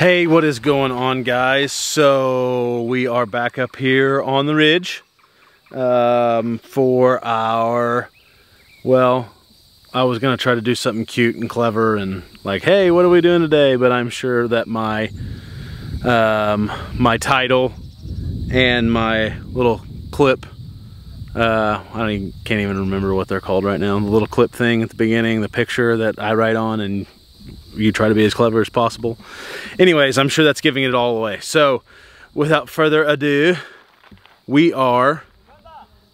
Hey, what is going on guys? So we are back up here on the ridge um, for our, well, I was gonna try to do something cute and clever and like, hey, what are we doing today? But I'm sure that my, um, my title and my little clip, uh, I don't even, can't even remember what they're called right now. The little clip thing at the beginning, the picture that I write on and you try to be as clever as possible. Anyways, I'm sure that's giving it all away. So without further ado, we are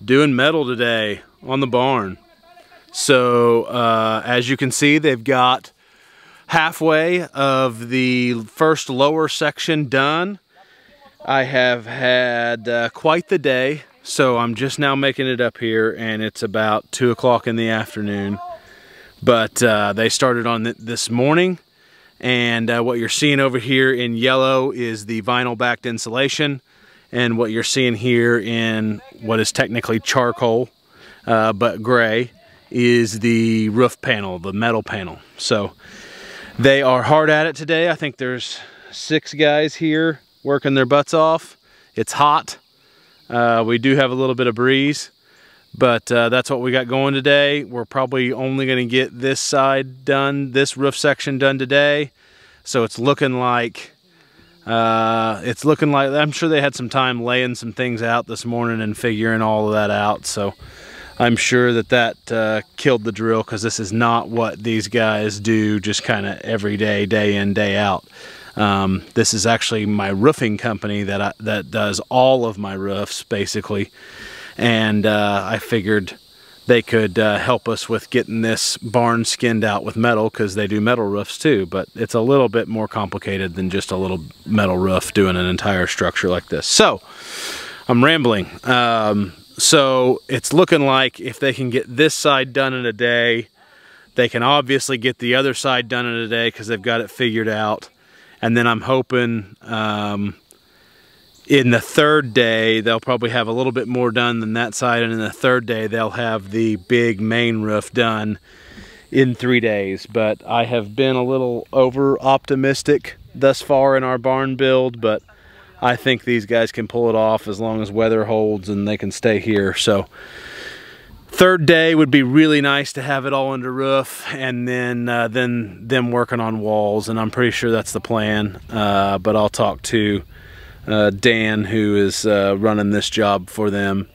doing metal today on the barn. So uh, as you can see, they've got halfway of the first lower section done. I have had uh, quite the day. So I'm just now making it up here and it's about two o'clock in the afternoon. But uh, they started on th this morning and uh, what you're seeing over here in yellow is the vinyl backed insulation and what you're seeing here in what is technically charcoal uh, but gray is the roof panel, the metal panel. So they are hard at it today. I think there's six guys here working their butts off. It's hot. Uh, we do have a little bit of breeze. But uh, that's what we got going today. We're probably only going to get this side done, this roof section done today. So it's looking like, uh, it's looking like, I'm sure they had some time laying some things out this morning and figuring all of that out. So I'm sure that that uh, killed the drill because this is not what these guys do just kind of every day, day in, day out. Um, this is actually my roofing company that I, that does all of my roofs basically and uh, I figured they could uh, help us with getting this barn skinned out with metal because they do metal roofs too but it's a little bit more complicated than just a little metal roof doing an entire structure like this. So I'm rambling. Um, so it's looking like if they can get this side done in a day they can obviously get the other side done in a day because they've got it figured out. And then I'm hoping um, in the third day they'll probably have a little bit more done than that side and in the third day they'll have the big main roof done in three days. But I have been a little over optimistic thus far in our barn build but I think these guys can pull it off as long as weather holds and they can stay here. So third day would be really nice to have it all under roof and then uh, then them working on walls and I'm pretty sure that's the plan. Uh, but I'll talk to uh, Dan, who is uh, running this job for them.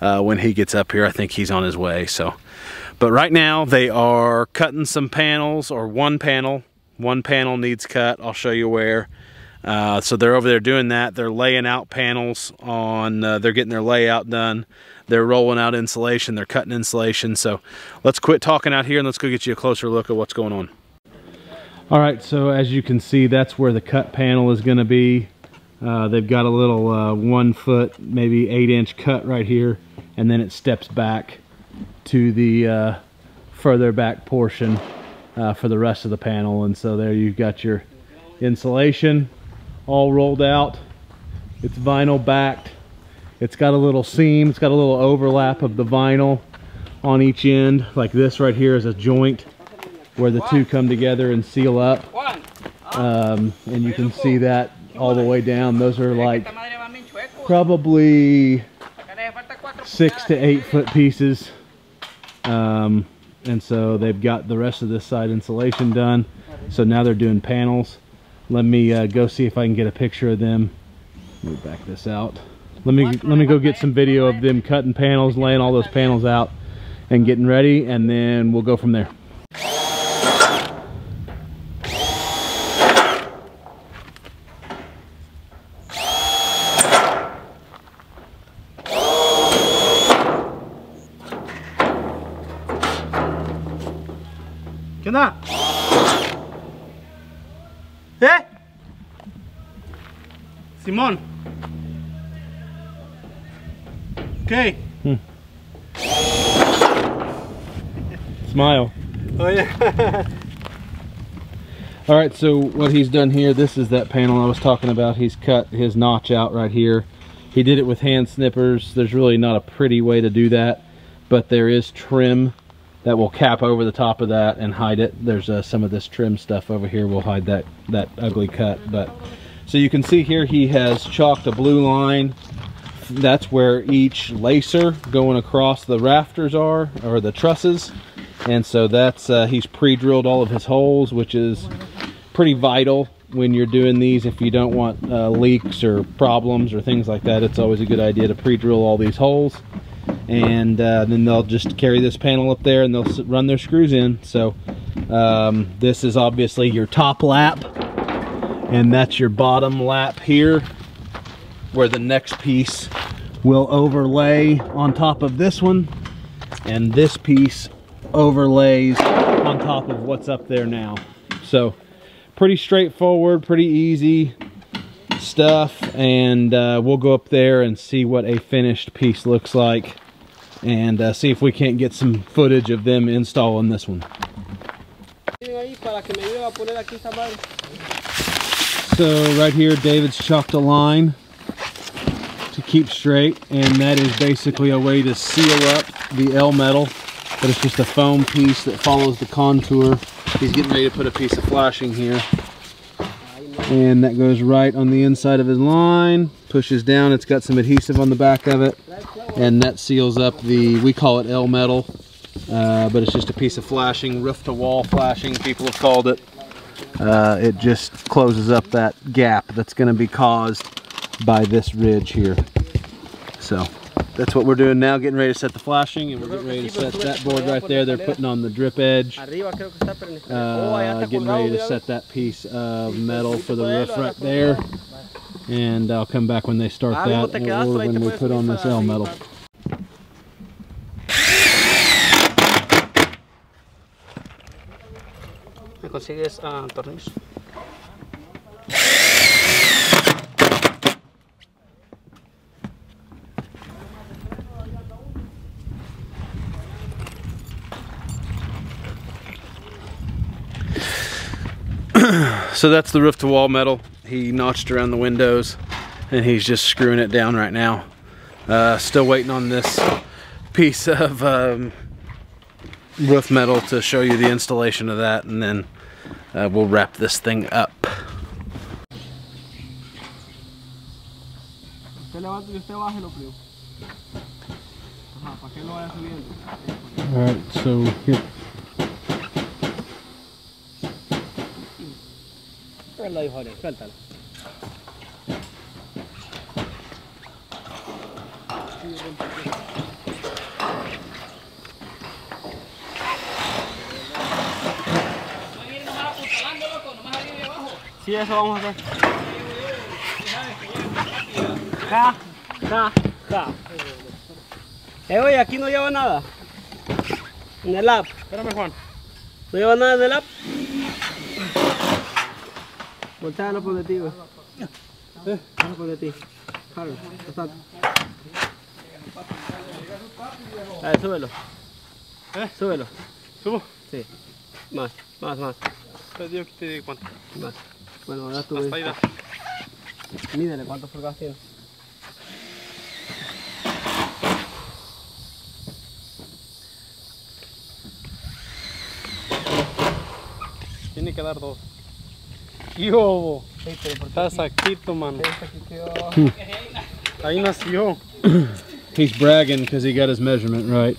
Uh, when he gets up here, I think he's on his way. So, but right now they are cutting some panels or one panel. One panel needs cut. I'll show you where. Uh, so they're over there doing that. They're laying out panels on. Uh, they're getting their layout done. They're rolling out insulation. They're cutting insulation. So let's quit talking out here and let's go get you a closer look at what's going on. All right, so as you can see, that's where the cut panel is going to be. Uh, they've got a little uh, one foot, maybe eight inch cut right here, and then it steps back to the uh, further back portion uh, for the rest of the panel. And so there you've got your insulation all rolled out. It's vinyl backed. It's got a little seam, it's got a little overlap of the vinyl on each end. Like this right here is a joint where the two come together and seal up. Um, and you can see that all the way down. Those are like probably six to eight foot pieces. Um, and so they've got the rest of this side insulation done. So now they're doing panels. Let me uh, go see if I can get a picture of them. Let me back this out. Let me let me go get some video of them cutting panels, laying all those panels out and getting ready and then we'll go from there. ¿Qué onda? ¿Eh? Simón. Okay. Hmm. Smile. Oh yeah. All right, so what he's done here, this is that panel I was talking about. He's cut his notch out right here. He did it with hand snippers. There's really not a pretty way to do that, but there is trim that will cap over the top of that and hide it. There's uh, some of this trim stuff over here will hide that, that ugly cut. But So you can see here he has chalked a blue line. That's where each lacer going across the rafters are, or the trusses. And so that's, uh, he's pre-drilled all of his holes, which is pretty vital when you're doing these. If you don't want uh, leaks or problems or things like that, it's always a good idea to pre-drill all these holes and uh, then they'll just carry this panel up there and they'll run their screws in. So um, this is obviously your top lap. And that's your bottom lap here where the next piece will overlay on top of this one. And this piece overlays on top of what's up there now. So pretty straightforward pretty easy stuff. And uh, we'll go up there and see what a finished piece looks like and uh, see if we can't get some footage of them installing this one. So right here David's chalked a line to keep straight and that is basically a way to seal up the L metal but it's just a foam piece that follows the contour. He's getting ready to put a piece of flashing here and that goes right on the inside of his line pushes down it's got some adhesive on the back of it and that seals up the we call it L metal uh, but it's just a piece of flashing roof to wall flashing people have called it. Uh, it just closes up that gap that's going to be caused by this ridge here. So that's what we're doing now, getting ready to set the flashing, and we're getting ready to set that board right there. They're putting on the drip edge, uh, getting ready to set that piece of metal for the roof right there. And I'll come back when they start that, or when we put on this L metal. ¿Me consigues uh, tornillos? so that's the roof to wall metal. He notched around the windows and he's just screwing it down right now. Uh, still waiting on this piece of um, roof metal to show you the installation of that and then uh, we'll wrap this thing up. Alright, so here. Suéltalo, hijo de, suéltalo. Sí, eso vamos a hacer. Ja, ja, ja. Eh, oye, aquí no lleva nada. En el app. Espérame, Juan. ¿No lleva nada en el app? Voltealo por de ti, güey. Eh, por de ti. Pasate. A ver, súbelo. ¿Eh? Súbelo. ¿Subo? Sí. Más, más, más. Te digo que te digo cuánto. Más. Bueno, ahora tú. Hasta ahí da. Mídele cuántos pulgadas tiene. Tiene que dar dos. Yo, Sí, pero ¿por qué estás mano. Esta aquí quedó. Ahí nació. He's bragging because he got his measurement right.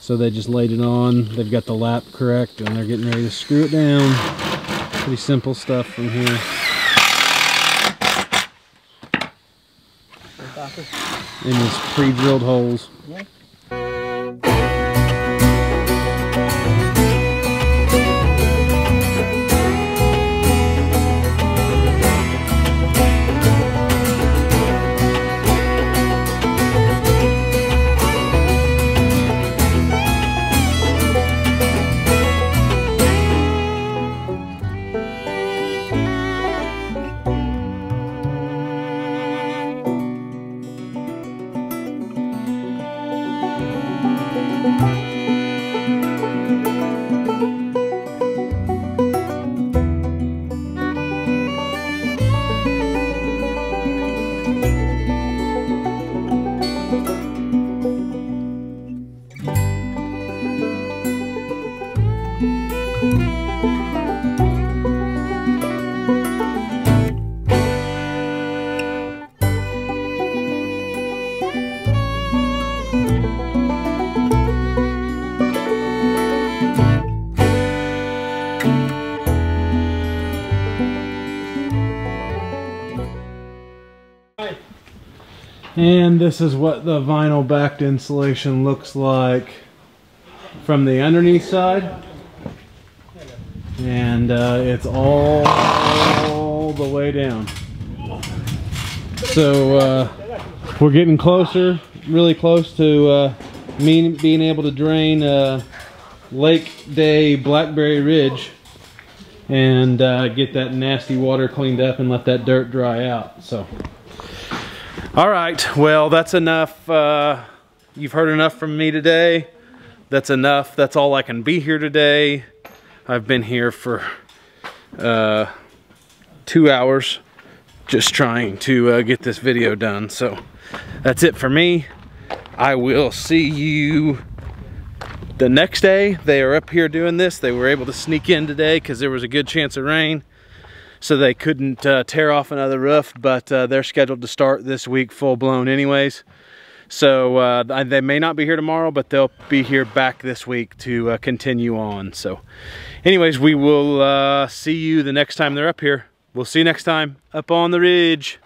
So they just laid it on. They've got the lap correct and they're getting ready to screw it down. Pretty simple stuff from here. In his pre-drilled holes. And this is what the vinyl backed insulation looks like from the underneath side. And uh, it's all, all the way down. So uh, we're getting closer, really close to uh, me being able to drain uh, Lake Day Blackberry Ridge and uh, get that nasty water cleaned up and let that dirt dry out. So, all right, well, that's enough. Uh, you've heard enough from me today. That's enough. That's all I can be here today. I've been here for uh, two hours just trying to uh, get this video done. So that's it for me. I will see you the next day they are up here doing this they were able to sneak in today because there was a good chance of rain so they couldn't uh, tear off another roof but uh, they're scheduled to start this week full blown anyways. So uh, they may not be here tomorrow but they'll be here back this week to uh, continue on. So anyways we will uh, see you the next time they're up here. We'll see you next time up on the ridge